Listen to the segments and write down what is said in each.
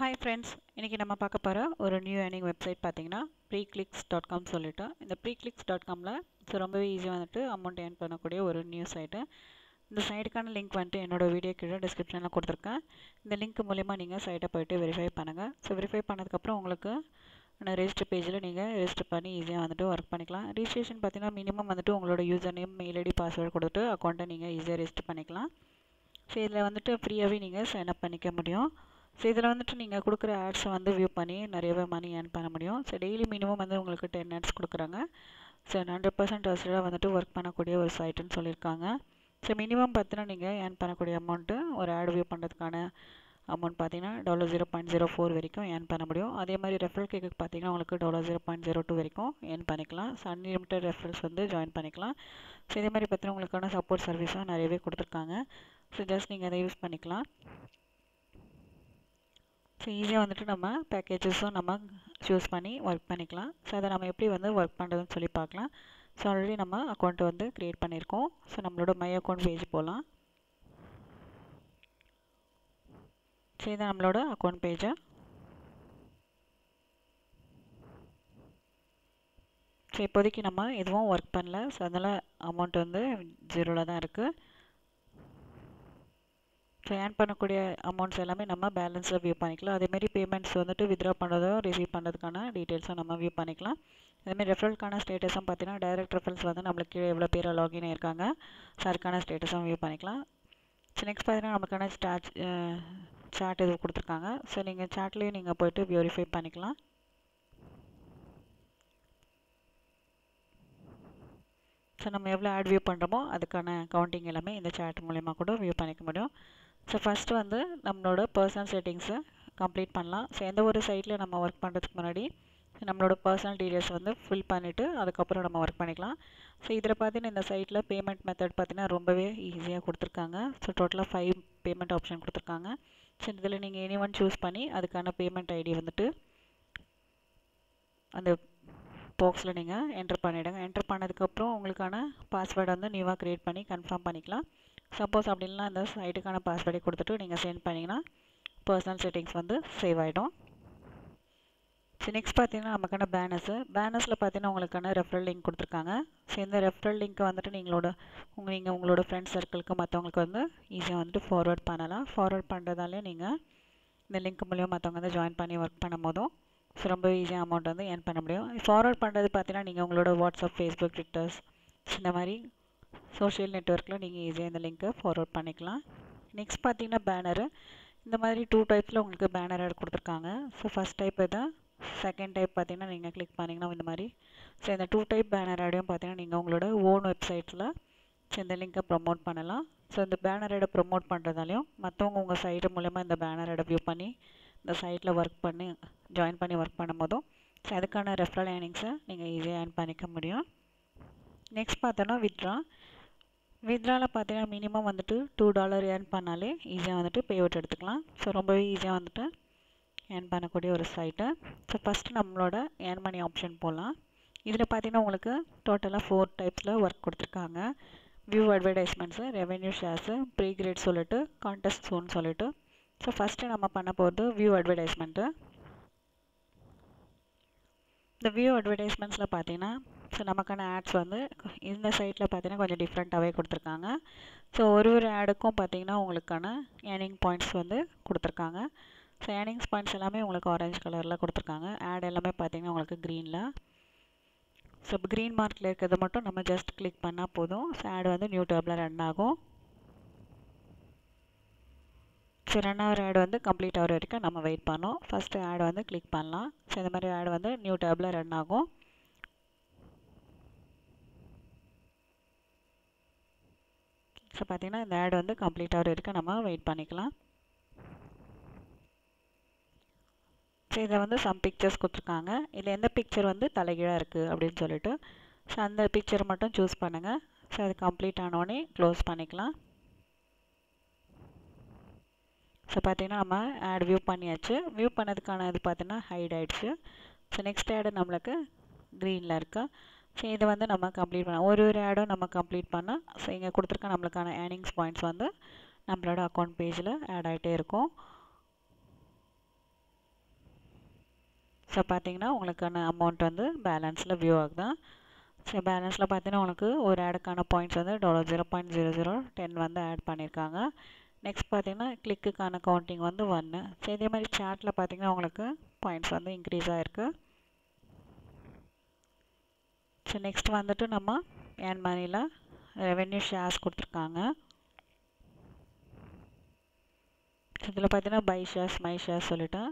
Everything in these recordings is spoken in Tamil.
ஹாய் ஃப்ரெண்ட்ஸ் இன்றைக்கி நம்ம பார்க்க போகிற ஒரு நியூ ஏர்னிங் வெப்சைட் பார்த்தீங்கன்னா ப்ரீ கிளிக்ஸ் டாட் காம் சொல்லிட்டு இந்த ப்ரீ கிளிக்ஸ் டாட் காமில் ஸோ ரொம்பவே ஈஸியாக வந்துட்டு அமௌண்ட் ஏர்ன் பண்ணக்கூடிய ஒரு நியூ சைட்டு இந்த சைட்டுக்கான லிங்க் வந்துட்டு என்னோட வீடியோ கீழே டிஸ்கிரிப்ஷனில் கொடுத்துருக்கேன். இந்த லிங்க் மூலிமா நீங்கள் சைட்டை போய்ட்டு வெரிஃபை பண்ணுங்கள் ஸோ வெரிஃபை பண்ணதுக்கப்புறம் உங்களுக்கு ரெஜிஸ்டர் பேஜில் நீங்கள் ரெஜிஸ்டர் பண்ணி ஈஸியாக வந்துட்டு ஒர்க் பண்ணிக்கலாம். ரிஜிஸ்ட்ரேஷன் பார்த்தீங்கன்னா மினிமம் வந்துட்டு உங்களோட user name mail ID password கொடுத்துட்டு அக்கௌண்ட்டை நீங்கள் ஈஸியாக ரெஜிஸ்டர் பண்ணிக்கலாம். ஸோ இதில் வந்துட்டு ஃப்ரீயாகவே நீங்கள் சைன் அப் பண்ணிக்க முடியும். ஸோ இதில் வந்துட்டு நீங்கள் கொடுக்குற ஆட்ஸை வந்து வியூ பண்ணி நிறையவே மணி ஏர்ன் பண்ண முடியும். ஸோ டெய்லி மினிமம் வந்து உங்களுக்கு டென் ஆட்ஸ் கொடுக்குறாங்க. ஸோ ஹண்ட்ரட் பர்சன்ட் ட்ரஸ்டடாக வந்துட்டு ஒர்க் பண்ணக்கூடிய ஒரு சைட்டுன்னு சொல்லியிருக்காங்க. ஸோ மினிமம் பார்த்தீங்கன்னா நீங்கள் ஏர்ன் பண்ணக்கூடிய அமௌண்ட்டு ஒரு ஆட் வியூ பண்ணுறதுக்கான அமௌண்ட் பார்த்தீங்கன்னா dollar zero point zero four வரைக்கும் ஏர்ன் பண்ண முடியும். அதே மாதிரி ரெஃபரல் கேக்கு பார்த்தீங்கன்னா உங்களுக்கு dollar zero point zero two வரைக்கும் ஏர்ன் பண்ணிக்கலாம். ஸோ அன்லிமிட்டட் ரெஃபரல்ஸ் வந்து ஜாயின் பண்ணிக்கலாம். ஸோ இதே மாதிரி பார்த்தீங்கன்னா உங்களுக்கான சப்போர்ட் சர்வீஸும் நிறையவே கொடுத்துருக்காங்க. ஸோ ஜஸ்ட் நீங்கள் அதை யூஸ் பண்ணிக்கலாம். ஸோ ஈஸியாக வந்துட்டு நம்ம பேக்கேஜஸும் நம்ம சூஸ் பண்ணி ஒர்க் பண்ணிக்கலாம். ஸோ அதை நம்ம எப்படி வந்து ஒர்க் பண்ணுறதுன்னு சொல்லி பார்க்கலாம். ஸோ ஆல்ரெடி நம்ம அக்கௌண்ட்டை வந்து க்ரியேட் பண்ணியிருக்கோம். ஸோ நம்மளோட மை அக்கௌண்ட் பேஜ் போகலாம் ஸோ இதை நம்மளோட அக்கௌண்ட் பேஜை ஸோ இப்போதைக்கு நம்ம எதுவும் ஒர்க் பண்ணல. ஸோ அதனால் அமௌண்ட் வந்து ஜீரோவில் தான் இருக்குது ஸோ ஏர்ன் பண்ணக்கூடிய அமௌண்ட்ஸ் எல்லாமே நம்ம பேலன்ஸில் வியூ பண்ணிக்கலாம். அதேமாரி பேமெண்ட்ஸ் வந்துட்டு வித்ட்ரா பண்ணுறதோ ரிசீவ் பண்ணுறதுக்கான டீட்டெயில்ஸும் நம்ம வியூ பண்ணிக்கலாம். அதேமாதிரி ரெஃபரல்க்கான ஸ்டேட்டஸும் பார்த்தீங்கன்னா டைரக்ட் ரெஃபரன்ஸ் வந்து நம்மளுக்கு கீழே எவ்வளோ பேர் லாகின் ஆயிருக்காங்க ஸோ அதுக்கான ஸ்டேட்டஸும் வியூ பண்ணிக்கலாம். ஸோ நெக்ஸ்ட் பார்த்தீங்கன்னா நமக்கான ஸ்டாட் சாட் இது கொடுத்துருக்காங்க. ஸோ நீங்கள் சாட்லேயும் நீங்கள் போய்ட்டு வியூரிஃபை பண்ணிக்கலாம். ஸோ நம்ம எவ்வளோ ஆட் வியூ பண்ணுறோமோ அதுக்கான கவுண்டிங் எல்லாமே இந்த சாட் மூலயமா கூட வியூ பண்ணிக்க முடியும். ஸோ ஃபஸ்ட்டு வந்து நம்மளோட பர்சனல் செட்டிங்ஸை கம்ப்ளீட் பண்ணலாம். ஸோ எந்த ஒரு சைட்டில் நம்ம ஒர்க் பண்ணுறதுக்கு முன்னாடி நம்மளோட பர்சனல் டீட்டெயில்ஸ் வந்து ஃபில் பண்ணிவிட்டு அதுக்கப்புறம் நம்ம ஒர்க் பண்ணிக்கலாம். ஸோ இதில் பார்த்தீங்கன்னா இந்த சைட்டில் பேமெண்ட் மெத்தட் பார்த்தீங்கன்னா ரொம்பவே ஈஸியாக கொடுத்துருக்காங்க. ஸோ டோட்டலாக ஃபைவ் பேமெண்ட் ஆப்ஷன் கொடுத்துருக்காங்க. ஸோ இதில் நீங்கள் எனி ஒன் சூஸ் பண்ணி அதுக்கான பேமெண்ட் ஐடி வந்துட்டு அந்த பாக்ஸில் நீங்கள் என்டர் பண்ணிவிடுங்க என்டர் பண்ணதுக்கப்புறம் உங்களுக்கான பாஸ்வேர்டு வந்து நியூவாக க்ரியேட் பண்ணி கன்ஃபார்ம் பண்ணிக்கலாம். சப்போஸ் அப்படின்னா அந்த சைட்டுக்கான பாஸ்வேர்டை கொடுத்துட்டு நீங்கள் சென்ட் பண்ணிங்கன்னா பர்சனல் செட்டிங்ஸ் வந்து சேவ் ஆகிடும் ஸோ நெக்ஸ்ட் பார்த்தீங்கன்னா நமக்கான பேனர்ஸு பேனர்ஸில் பார்த்தீங்கன்னா உங்களுக்கான ரெஃபரல் லிங்க் கொடுத்துருக்காங்க. ஸோ இந்த ரெஃபரல் லிங்க்கை வந்துட்டு நீங்களோட உங்கள் நீங்கள் உங்களோட ஃப்ரெண்ட்ஸ் சர்க்கிளுக்கு மற்றவங்களுக்கு வந்து ஈஸியாக வந்துட்டு ஃபார்வேர்ட் பண்ணலாம். ஃபார்வேர்ட் பண்ணுறதாலே நீங்கள் இந்த லிங்க் மூலியம் மற்றவங்க வந்து ஜாயின் பண்ணி ஒர்க் பண்ணும் போதும் ஸோ ரொம்ப ஈஸியாக அமௌண்ட் வந்து ஏர்ன் பண்ண முடியும். ஃபார்வேர்ட் பண்ணுறது பார்த்தீங்கன்னா நீங்கள் உங்களோட வாட்ஸ்அப் ஃபேஸ்புக் ட்விட்டர்ஸ் இந்த மாதிரி சோஷியல் நெட்ஒர்க்கில் நீங்கள் ஈஸியாக இந்த லிங்க்கை ஃபார்வர்ட் பண்ணிக்கலாம். நெக்ஸ்ட் பார்த்தீங்கன்னா பேனரு இந்த மாதிரி டூ டைப்ஸில் உங்களுக்கு பேனர் ஆட் கொடுத்துருக்காங்க. ஸோ ஃபஸ்ட் டைப் இதான். செகண்ட் டைப் பார்த்தீங்கன்னா நீங்கள் கிளிக் பண்ணிங்கன்னா இந்த மாதிரி. ஸோ இந்த டூ டைப் பேனர் ஆடையும் பார்த்தீங்கன்னா நீங்கள் உங்களோட ஓன் வெப்சைட்டில் ஸோ இந்த லிங்க்கை ப்ரொமோட் பண்ணலாம். ஸோ இந்த பேனர் ஆடை ப்ரொமோட் பண்ணுறதாலையும் மற்றவங்க உங்கள் சைட்டு மூலயமா இந்த பேனர் ஆடை வியூ பண்ணி இந்த சைட்டில் ஒர்க் பண்ணி ஜாயின் பண்ணி ஒர்க் பண்ணும் போதும் ஸோ அதுக்கான ரெஃபரல் ஏர்னிங்ஸை நீங்கள் ஈஸியாக ஏர்ன் பண்ணிக்க முடியும். நெக்ஸ்ட் பார்த்தோன்னா வித்ரா வித்ராவில் பார்த்தீங்கன்னா மினிமம் வந்துட்டு டூ டாலர் ஏர்ன் பண்ணாலே ஈஸியாக வந்துட்டு பே அவுட் எடுத்துக்கலாம். ஸோ ரொம்பவே ஈஸியாக வந்துட்டு ஏர்ன் பண்ணக்கூடிய ஒரு சைட்டு ஸோ ஃபஸ்ட்டு நம்மளோட ஏர்ன் மணி ஆப்ஷன் போகலாம் இதில் பார்த்தீங்கன்னா உங்களுக்கு டோட்டலாக ஃபோர் டைப்ஸில் ஒர்க் கொடுத்துருக்காங்க. View advertisements revenue shares pre great சொல்லிட்டு கான்டெஸ்ட் ஜோன் சொல்லிட்டு. ஸோ ஃபஸ்ட்டு நம்ம பண்ண போகிறது வியூ அட்வர்டைஸ்மெண்ட்டு இந்த வியூ அட்வர்டைஸ்மெண்ட்ஸில் பார்த்தீங்கன்னா ஸோ நமக்கான ஆட்ஸ் வந்து இந்த சைட்டில் பார்த்தீங்கன்னா கொஞ்சம் டிஃப்ரெண்ட்டாகவே கொடுத்துருக்காங்க. ஸோ ஒரு ஒரு ஆடுக்கும் பார்த்தீங்கன்னா உங்களுக்கான ஏர்னிங் பாயிண்ட்ஸ் வந்து கொடுத்துருக்காங்க. ஸோ ஏர்னிங்ஸ் பாயிண்ட்ஸ் எல்லாமே உங்களுக்கு ஆரஞ்சு கலரில் கொடுத்துருக்காங்க. ஆட் எல்லாமே பார்த்தீங்கன்னா உங்களுக்கு க்ரீனில் ஸோ க்ரீன் மார்க்கில் இருக்கிறது மட்டும் நம்ம ஜஸ்ட் கிளிக் பண்ணால் போதும். ஸோ ஆடு வந்து நியூ டேபில் ரன் ஆகும். ஸோ ரன் ஆகிற வந்து கம்ப்ளீட் ஆகிற வரைக்கும் நம்ம வெயிட் பண்ணோம். ஃபஸ்ட்டு ஆடு வந்து கிளிக் பண்ணலாம். ஸோ இந்த மாதிரி ஆடு வந்து நியூ டேபில் ரன் ஆகும். ஸோ பார்த்திங்கன்னா இந்த ஆட் வந்து கம்ப்ளீட் ஆகிற வரைக்கும் நம்ம வெயிட் பண்ணிக்கலாம். ஸோ இதில் வந்து சம் பிக்சர்ஸ் கொடுத்துருக்காங்க. இதில் எந்த பிக்சர் வந்து தலைகீழாக இருக்குது அப்படின்னு சொல்லிட்டு. ஸோ அந்த பிக்சர் மட்டும் சூஸ் பண்ணுங்கள் ஸோ அது கம்ப்ளீட் ஆனோடனே க்ளோஸ் பண்ணிக்கலாம். ஸோ பார்த்தீங்கன்னா நம்ம ஆட் வியூ பண்ணியாச்சு. வியூ பண்ணதுக்கான இது பார்த்தீங்கன்னா ஹைட் ஆகிடுச்சு ஸோ நெக்ஸ்ட் ஆடு நம்மளுக்கு க்ரீனில் இருக்குது ஸோ இதை வந்து நம்ம கம்ப்ளீட் பண்ணோம் ஒரு ஒரு ஆடும் நம்ம கம்ப்ளீட் பண்ணால் ஸோ இங்கே கொடுத்துருக்க நம்மளுக்கான ஏர்னிங்ஸ் பாயிண்ட்ஸ் வந்து நம்மளோட அக்கௌண்ட் பேஜில் ஆட் ஆகிட்டே இருக்கும். ஸோ பார்த்தீங்கன்னா உங்களுக்கான அமௌண்ட் வந்து பேலன்ஸில் வியூ ஆகுதான் ஸோ பேலன்ஸில் பார்த்தீங்கன்னா உங்களுக்கு ஒரு ஆடுக்கான பாயிண்ட்ஸ் வந்து dollar zero point zero zero ten வந்து ஆட் பண்ணியிருக்காங்க நெக்ஸ்ட் பார்த்தீங்கன்னா கிளிக்குக்கான கவுண்டிங் வந்து ஒன்று ஸோ இதே மாதிரி சேட்டில் பார்த்தீங்கன்னா உங்களுக்கு பாயிண்ட்ஸ் வந்து இன்க்ரீஸ் ஆகிருக்கு ஸோ நெக்ஸ்ட் வந்துட்டு நம்ம ஏன் மணியில் ரெவென்யூ ஷேர்ஸ் கொடுத்துருக்காங்க. இதில் பார்த்தீங்கன்னா பை ஷேர்ஸ் மை ஷேர்ஸ் சொல்லிட்டு.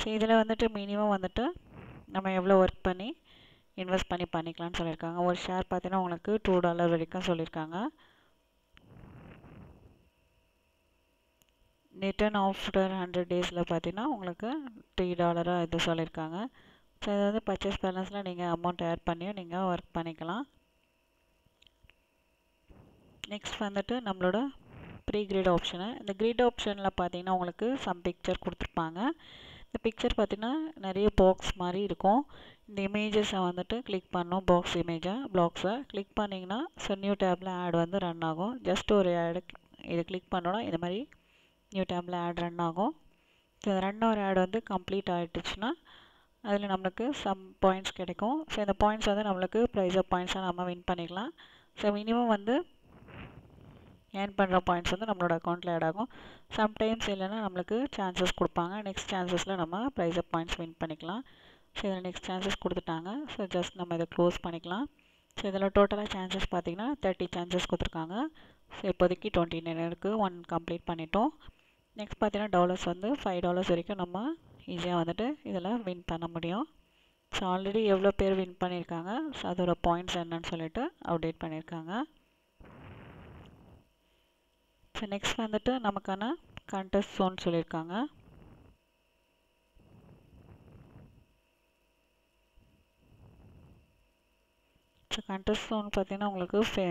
ஸோ இதில் வந்துட்டு மினிமம் வந்துட்டு நம்ம எவ்வளோ ஒர்க் பண்ணி இன்வெஸ்ட் பண்ணி பண்ணிக்கலாம்னு சொல்லியிருக்காங்க. ஒரு ஷேர் பார்த்தீங்கன்னா உங்களுக்கு டூ டாலர் வரைக்கும் சொல்லியிருக்காங்க. ரிட்டர்ன் ஆஃப்டர் ஹண்ட்ரட் டேஸில் பார்த்தீங்கன்னா உங்களுக்கு த்ரீ டாலராக இது சொல்லியிருக்காங்க. ஸோ இது வந்து பர்ச்சேஸ் பேலன்ஸில் நீங்கள் அமௌண்ட் ஆட் பண்ணியும் நீங்கள் ஒர்க் பண்ணிக்கலாம். நெக்ஸ்ட் வந்துட்டு நம்மளோட ப்ரீ கிரீட் ஆப்ஷனு இந்த கிரீட் ஆப்ஷனில் பார்த்தீங்கன்னா உங்களுக்கு சம் பிக்சர் கொடுத்துருப்பாங்க. இந்த பிக்சர் பார்த்திங்கன்னா நிறைய பாக்ஸ் மாதிரி இருக்கும். இந்த இமேஜஸை வந்துட்டு கிளிக் பண்ணும் பாக்ஸ் இமேஜை பிளாக்ஸை கிளிக் பண்ணிங்கன்னா ஸோ நியூ டேப்பில் ஆட் வந்து ரன் ஆகும். ஜஸ்ட் ஒரு ஆடு இது கிளிக் பண்ணோன்னா இந்த மாதிரி நியூ டேப்பில் ஆட் ரன் ஆகும். ஸோ ரன் ஒரு ஆட் வந்து கம்ப்ளீட் ஆகிட்டுச்சுன்னா அதில் நம்மளுக்கு சம் பாயிண்ட்ஸ் கிடைக்கும். ஸோ இந்த பாயிண்ட்ஸ் வந்து நம்மளுக்கு ப்ரைஸ் ஆஃப் பாயிண்ட்ஸாக நம்ம வின் பண்ணிக்கலாம். ஸோ மினிமம் வந்து ஏர்ன் பண்ணுற பாயிண்ட்ஸ் வந்து நம்மளோட அக்கௌண்ட்டில் ஆட் ஆகும். சம்டைம்ஸ் இல்லைன்னா நம்மளுக்கு சான்சஸ் கொடுப்பாங்க. நெக்ஸ்ட் சான்சஸில் நம்ம ப்ரைஸ் ஆஃப் பாயிண்ட்ஸ் வின் பண்ணிக்கலாம். ஸோ இதில் நெக்ஸ்ட் சான்சஸ் கொடுத்துட்டாங்க. ஸோ ஜஸ்ட் நம்ம இதை க்ளோஸ் பண்ணிக்கலாம். ஸோ இதில் டோட்டலாக சான்சஸ் பார்த்திங்கன்னா தேர்ட்டி சான்சஸ் கொடுத்துருக்காங்க. ஸோ இப்போதைக்கு டுவெண்ட்டி இருக்குது ஒன் கம்ப்ளீட் பண்ணிட்டோம். நெக்ஸ்ட் பார்த்தீங்கன்னா டாலர்ஸ் வந்து ஃபைவ் டாலர்ஸ் வரைக்கும் நம்ம ஈஸியாக வந்துட்டு இதில் வின் பண்ண முடியும். ஸோ ஆல்ரெடி எவ்வளோ பேர் வின் பண்ணியிருக்காங்க? ஸோ அதோட பாயிண்ட்ஸ் என்னன்னு சொல்லிட்டு அப்டேட் பண்ணியிருக்காங்க. ஸோ நெக்ஸ்ட் வந்துட்டு நமக்கான கண்டஸ்ட் ஜோன் சொல்லியிருக்காங்க. ஸோ கண்டஸ்ட் ஜோன் பார்த்தீங்கன்னா உங்களுக்கு ஃபே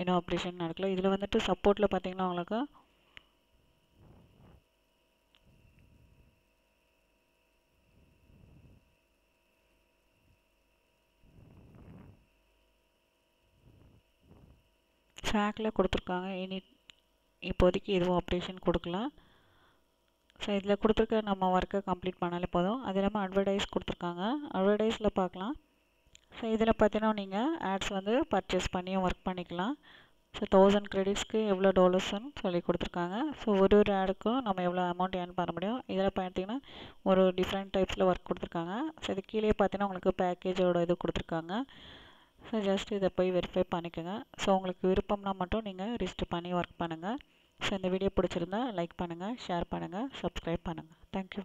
இன்னும் ஆப்ரேஷன் நடக்கல. இதில் வந்துட்டு சப்போர்ட்டில் பார்த்தீங்கன்னா உங்களுக்கு ஃபேக்கில் கொடுத்துருக்காங்க. இனி இப்போதைக்கு எதுவும் ஆப்ரேஷன் கொடுக்கல. ஸோ இதில் கொடுத்துருக்க நம்ம ஒர்க்கை கம்ப்ளீட் பண்ணாலே போதும். அது இல்லாமல் அட்வர்டைஸ் கொடுத்துருக்காங்க. அட்வர்டைஸில் பார்க்கலாம். ஸோ இதில் பார்த்தீங்கன்னா நீங்கள் ஆட்ஸ் வந்து பர்ச்சேஸ் பண்ணியும் ஒர்க் பண்ணிக்கலாம். ஸோ தௌசண்ட் க்ரெடிட்ஸ்க்கு எவ்வளோ டாலர்ஸ்னு சொல்லி கொடுத்துருக்காங்க. ஸோ ஒரு ஒரு ஆடுக்கும் நம்ம எவ்வளோ அமௌண்ட் ஏர்ன் பண்ண முடியும்? இதில் பார்த்தீங்கன்னா ஒரு டிஃப்ரெண்ட் டைப்ஸில் ஒர்க் கொடுத்துருக்காங்க. ஸோ இது கீழே பார்த்தீங்கன்னா உங்களுக்கு பேக்கேஜோட இது கொடுத்துருக்காங்க. ஸோ ஜஸ்ட் இதை போய் வெரிஃபை பண்ணிக்கோங்க. ஸோ உங்களுக்கு விருப்பம்னா மட்டும் நீங்கள் ரிஜிஸ்டர் பண்ணி ஒர்க் பண்ணுங்கள் ஸோ இந்த வீடியோ பிடிச்சிருந்தா லைக் பண்ணுங்கள் ஷேர் பண்ணுங்கள் சப்ஸ்கிரைப் பண்ணுங்கள் தேங்க்யூ